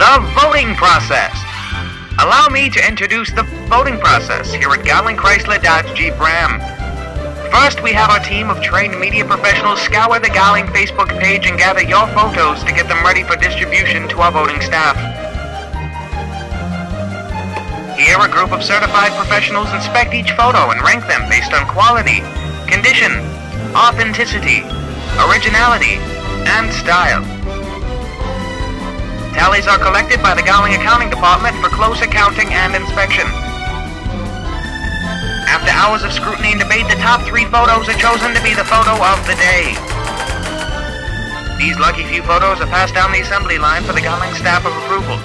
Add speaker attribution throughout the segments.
Speaker 1: the voting process. Allow me to introduce the voting process here at Golling Chrysler Dodge Jeep Ram. First, we have our team of trained media professionals scour the Golling Facebook page and gather your photos to get them ready for distribution to our voting staff. Here, a group of certified professionals inspect each photo and rank them based on quality, condition, authenticity, originality, and style. Tallies are collected by the Golling Accounting Department for close accounting and inspection. After hours of scrutiny and debate, the top three photos are chosen to be the photo of the day. These lucky few photos are passed down the assembly line for the Golling staff of approval.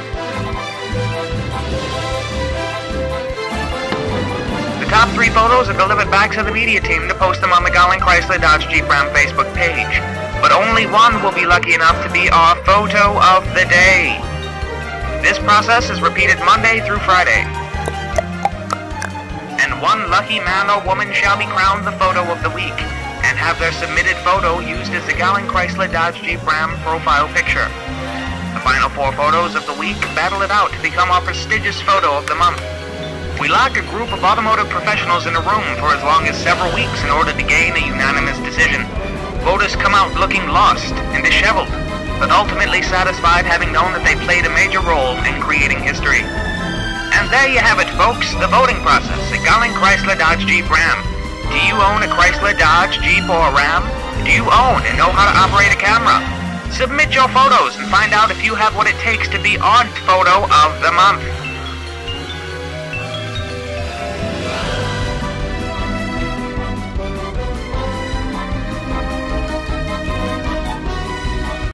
Speaker 1: The top three photos are delivered back to the media team to post them on the Golling Chrysler Dodge Jeep Ram Facebook page but only one will be lucky enough to be our photo of the day. This process is repeated Monday through Friday. And one lucky man or woman shall be crowned the photo of the week and have their submitted photo used as the Golling Chrysler Dodge Jeep Ram profile picture. The final four photos of the week battle it out to become our prestigious photo of the month. We lock a group of automotive professionals in a room for as long as several weeks in order to gain a unanimous decision. Looking lost and disheveled, but ultimately satisfied having known that they played a major role in creating history. And there you have it, folks, the voting process at Golling Chrysler Dodge Jeep Ram. Do you own a Chrysler Dodge Jeep or Ram? Do you own and know how to operate a camera? Submit your photos and find out if you have what it takes to be our photo of the month.